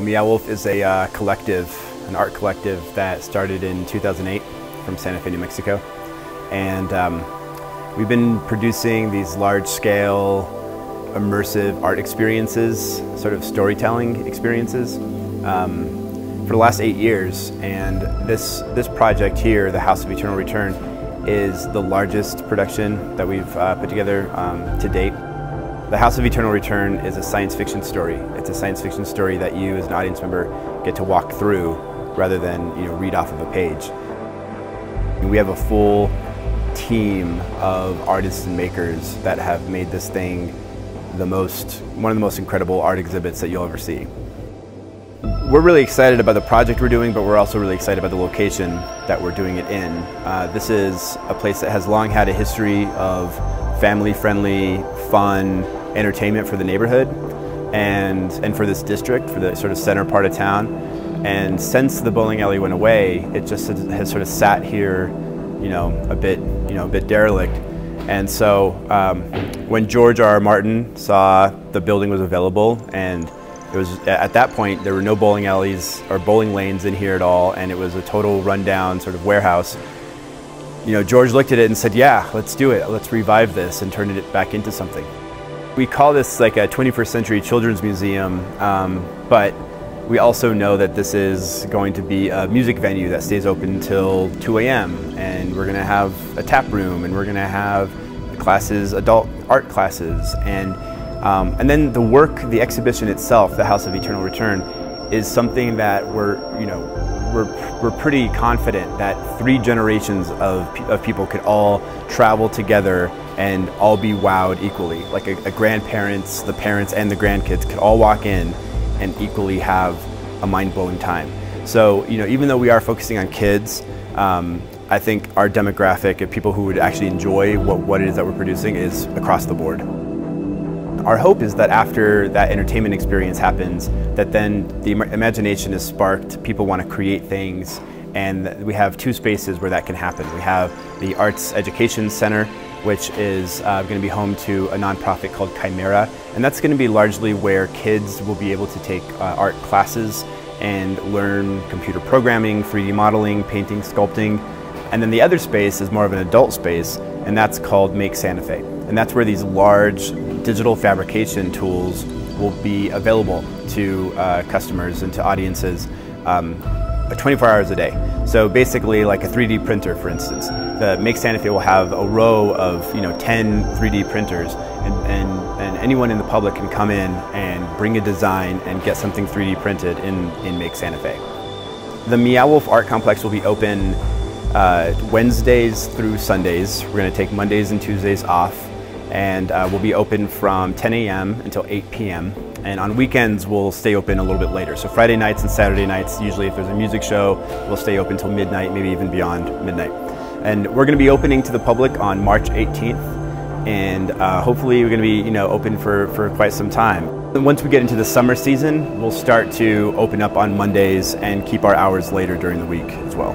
Meow Wolf is a uh, collective, an art collective that started in 2008 from Santa Fe, New Mexico. And um, we've been producing these large-scale, immersive art experiences, sort of storytelling experiences, um, for the last eight years. And this, this project here, the House of Eternal Return, is the largest production that we've uh, put together um, to date. The House of Eternal Return is a science fiction story. It's a science fiction story that you as an audience member get to walk through rather than you know, read off of a page. We have a full team of artists and makers that have made this thing the most, one of the most incredible art exhibits that you'll ever see. We're really excited about the project we're doing, but we're also really excited about the location that we're doing it in. Uh, this is a place that has long had a history of family-friendly, fun entertainment for the neighborhood and, and for this district, for the sort of center part of town. And since the bowling alley went away, it just has sort of sat here, you know, a bit, you know, a bit derelict. And so um, when George R. R. Martin saw the building was available and it was at that point there were no bowling alleys or bowling lanes in here at all and it was a total rundown sort of warehouse you know, George looked at it and said, yeah, let's do it. Let's revive this and turn it back into something. We call this like a 21st century children's museum, um, but we also know that this is going to be a music venue that stays open until 2 a.m. and we're going to have a tap room and we're going to have classes, adult art classes, and um, and then the work, the exhibition itself, the House of Eternal Return, is something that we're you know we're, we're pretty confident that three generations of, of people could all travel together and all be wowed equally. Like a, a grandparents, the parents, and the grandkids could all walk in and equally have a mind-blowing time. So, you know, even though we are focusing on kids, um, I think our demographic of people who would actually enjoy what, what it is that we're producing is across the board. Our hope is that after that entertainment experience happens, that then the imagination is sparked, people want to create things, and we have two spaces where that can happen. We have the Arts Education Center, which is uh, going to be home to a nonprofit called Chimera, and that's going to be largely where kids will be able to take uh, art classes and learn computer programming, 3D modeling, painting, sculpting. And then the other space is more of an adult space, and that's called Make Santa Fe. And that's where these large digital fabrication tools will be available to uh, customers and to audiences um, 24 hours a day. So basically like a 3D printer, for instance. The Make Santa Fe will have a row of you know 10 3D printers and, and, and anyone in the public can come in and bring a design and get something 3D printed in, in Make Santa Fe. The Meow Wolf Art Complex will be open uh, Wednesdays through Sundays. We're going to take Mondays and Tuesdays off and uh, we'll be open from 10 a.m. until 8 p.m. And on weekends, we'll stay open a little bit later. So Friday nights and Saturday nights, usually if there's a music show, we'll stay open until midnight, maybe even beyond midnight. And we're going to be opening to the public on March 18th. And uh, hopefully we're going to be you know, open for, for quite some time. Once we get into the summer season, we'll start to open up on Mondays and keep our hours later during the week as well.